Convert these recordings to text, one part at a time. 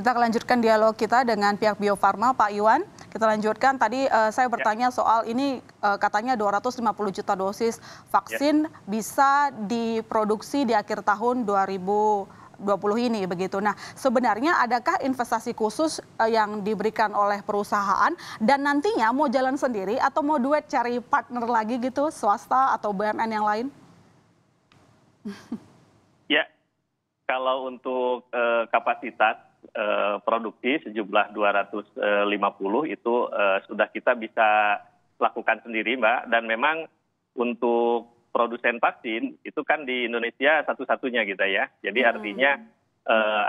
Kita lanjutkan dialog kita dengan pihak Bio Farma, Pak Iwan. Kita lanjutkan tadi uh, saya bertanya ya. soal ini uh, katanya 250 juta dosis vaksin ya. bisa diproduksi di akhir tahun 2020 ini begitu. Nah, sebenarnya adakah investasi khusus uh, yang diberikan oleh perusahaan dan nantinya mau jalan sendiri atau mau duet cari partner lagi gitu swasta atau BUMN yang lain? Ya, kalau untuk uh, kapasitas Eh, produksi sejumlah 250 itu eh, sudah kita bisa lakukan sendiri mbak dan memang untuk produsen vaksin itu kan di Indonesia satu-satunya kita ya jadi hmm. artinya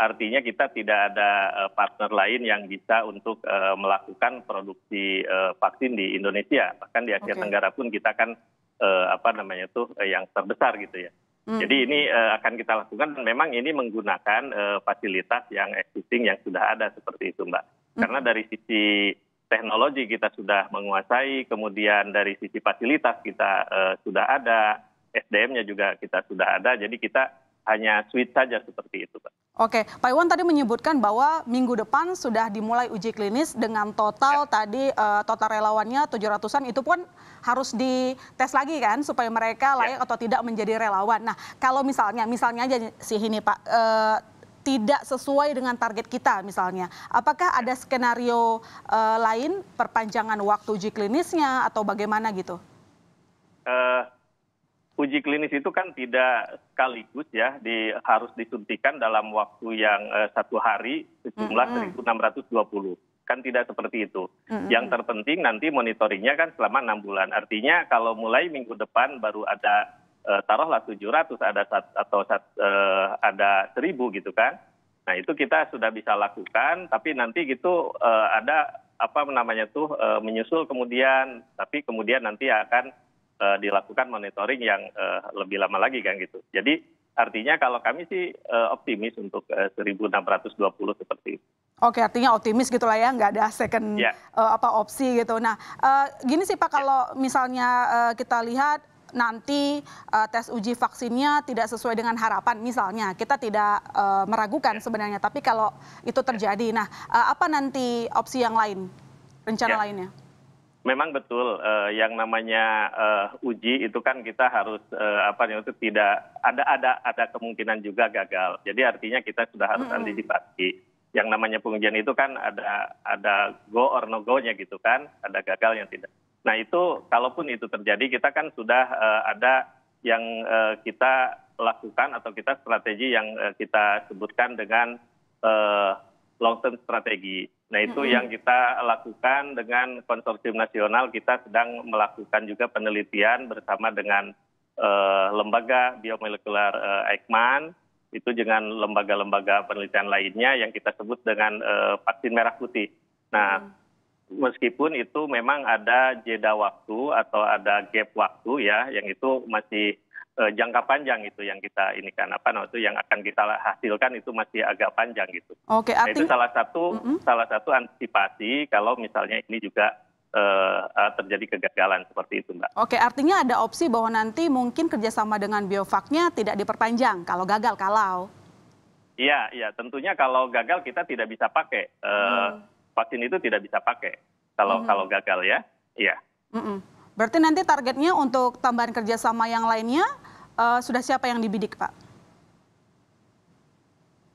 artinya kita tidak ada partner lain yang bisa untuk melakukan produksi vaksin di Indonesia bahkan di Asia okay. Tenggara pun kita kan apa namanya tuh uh, yang terbesar gitu ya. Jadi ini uh, akan kita lakukan dan memang ini menggunakan uh, fasilitas yang existing yang sudah ada seperti itu Mbak. Hmm. Karena dari sisi teknologi kita sudah menguasai, kemudian dari sisi fasilitas kita uh, sudah ada, SDM-nya juga kita sudah ada, jadi kita hanya switch saja seperti itu Pak. Oke, Pak Iwan tadi menyebutkan bahwa minggu depan sudah dimulai uji klinis dengan total ya. tadi uh, total relawannya 700-an itu pun harus dites lagi kan supaya mereka ya. layak ya. atau tidak menjadi relawan. Nah, kalau misalnya misalnya aja sih ini Pak uh, tidak sesuai dengan target kita misalnya. Apakah ada skenario uh, lain perpanjangan waktu uji klinisnya atau bagaimana gitu? Uh, uji klinis itu kan tidak sekaligus ya di, harus disuntikan dalam waktu yang uh, satu hari sejumlah mm -hmm. 1620 kan tidak seperti itu. Mm -hmm. Yang terpenting nanti monitoringnya kan selama enam bulan. Artinya kalau mulai minggu depan baru ada uh, taruhlah 700 ada sat, atau sat, uh, ada 1000 gitu kan. Nah itu kita sudah bisa lakukan, tapi nanti gitu uh, ada apa namanya tuh uh, menyusul kemudian, tapi kemudian nanti akan uh, dilakukan monitoring yang uh, lebih lama lagi kan gitu. Jadi artinya kalau kami sih uh, optimis untuk uh, 1620 seperti itu. Oke, artinya optimis gitu lah ya, nggak ada second yeah. uh, apa opsi gitu. Nah, uh, gini sih Pak, kalau misalnya uh, kita lihat nanti uh, tes uji vaksinnya tidak sesuai dengan harapan, misalnya kita tidak uh, meragukan yeah. sebenarnya, tapi kalau itu terjadi, nah uh, apa nanti opsi yang lain, rencana yeah. lainnya? Memang betul uh, yang namanya uh, uji itu kan kita harus uh, apa itu tidak ada ada ada kemungkinan juga gagal. Jadi artinya kita sudah harus hmm. antisipasi. Yang namanya pengujian itu kan ada ada go or no go-nya gitu kan, ada gagal yang tidak. Nah, itu kalaupun itu terjadi kita kan sudah uh, ada yang uh, kita lakukan atau kita strategi yang uh, kita sebutkan dengan uh, long term strategi. Nah itu yang kita lakukan dengan konsorsium nasional. Kita sedang melakukan juga penelitian bersama dengan uh, lembaga biomolekular uh, Eijkman itu dengan lembaga-lembaga penelitian lainnya yang kita sebut dengan uh, vaksin merah putih. Nah meskipun itu memang ada jeda waktu atau ada gap waktu ya yang itu masih jangka panjang itu yang kita ini kan apa itu yang akan kita hasilkan itu masih agak panjang gitu. Oke, artinya... nah, itu salah satu mm -hmm. salah satu antisipasi kalau misalnya ini juga uh, terjadi kegagalan seperti itu, Mbak. Oke, artinya ada opsi bahwa nanti mungkin kerjasama dengan Biovaknya tidak diperpanjang kalau gagal kalau. Iya, iya. Tentunya kalau gagal kita tidak bisa pakai uh, hmm. vaksin itu tidak bisa pakai kalau hmm. kalau gagal ya. Iya. Hmm. Berarti nanti targetnya untuk tambahan kerjasama yang lainnya uh, sudah siapa yang dibidik, Pak?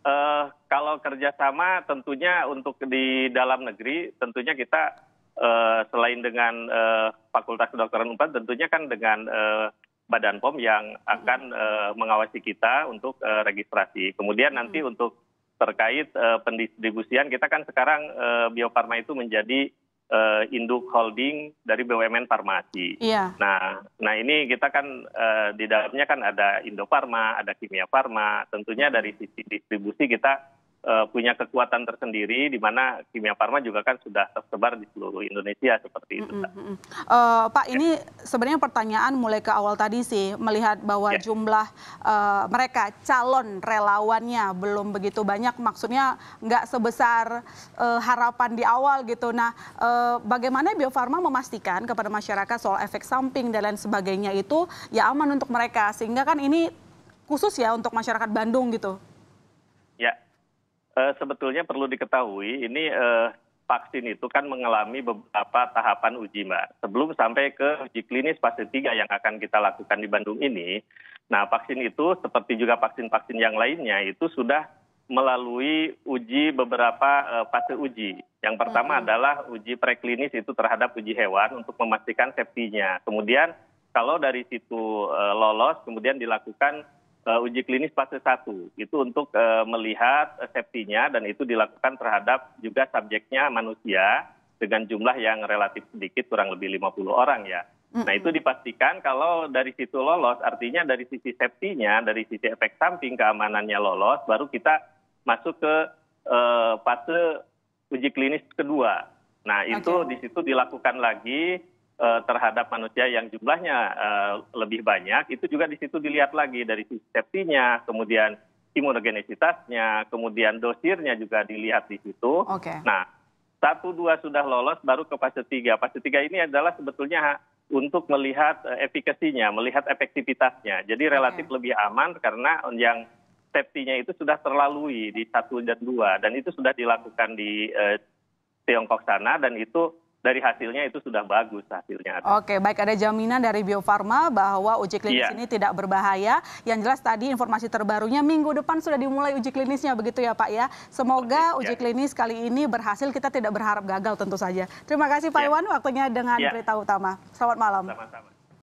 Uh, kalau kerjasama tentunya untuk di dalam negeri tentunya kita uh, selain dengan uh, Fakultas Kedokteran Unpad tentunya kan dengan uh, Badan POM yang akan uh, mengawasi kita untuk uh, registrasi. Kemudian nanti hmm. untuk terkait uh, pendistribusian kita kan sekarang uh, Bio Farma itu menjadi uh, induk holding dari BUMN farmasi. Iya. Nah, nah ini kita kan uh, di dalamnya kan ada Indofarma, ada Kimia Farma. Tentunya dari sisi distribusi kita uh, punya kekuatan tersendiri di mana kimia farma juga kan sudah tersebar di seluruh Indonesia seperti itu. Mm -hmm. uh, Pak, ini sebenarnya pertanyaan mulai ke awal tadi sih melihat bahwa yeah. jumlah uh, mereka calon relawannya belum begitu banyak, maksudnya nggak sebesar uh, harapan di awal gitu. Nah, uh, bagaimana Bio Farma memastikan kepada masyarakat soal efek samping dan lain sebagainya itu ya aman untuk mereka sehingga kan ini khusus ya untuk masyarakat Bandung gitu. Uh, sebetulnya perlu diketahui ini uh, vaksin itu kan mengalami beberapa tahapan uji mbak. Sebelum sampai ke uji klinis fase 3 yang akan kita lakukan di bandung ini nah vaksin itu seperti juga vaksin vaksin yang lainnya itu sudah melalui uji beberapa uh, fase uji. Yang pertama adalah uji preklinis itu terhadap uji hewan untuk memastikan safety-nya. Kemudian kalau dari situ uh, lolos kemudian dilakukan uji klinis fase satu itu untuk uh, melihat safety-nya dan itu dilakukan terhadap juga subjeknya manusia dengan jumlah yang relatif sedikit kurang lebih 50 orang ya. Nah itu dipastikan kalau dari situ lolos artinya dari sisi safety-nya, dari sisi efek samping keamanannya lolos baru kita masuk ke uh, fase uji klinis kedua. Nah itu okay. di situ dilakukan lagi Eh, terhadap manusia yang jumlahnya eh, lebih banyak itu juga di situ dilihat lagi dari sisi safety-nya kemudian imunogenisitasnya kemudian dosirnya juga dilihat di situ. Nah satu dua sudah lolos baru ke fase tiga. Fase tiga ini adalah sebetulnya untuk melihat eh, efikasinya melihat efektivitasnya. Jadi relatif lebih aman karena yang safety-nya itu sudah terlalui di satu dan dua. Dan itu sudah dilakukan di Tiongkok sana dan itu dari hasilnya itu sudah bagus hasilnya. Oke, baik ada jaminan dari Bio Farma bahwa uji klinis yeah. ini tidak berbahaya. Yang jelas tadi informasi terbarunya minggu depan sudah dimulai uji klinisnya begitu ya Pak ya. Semoga okay, uji yeah. klinis kali ini berhasil. Kita tidak berharap gagal tentu saja. Terima kasih Pak yeah. Iwan waktunya dengan yeah. berita utama. Selamat malam. Sama-sama.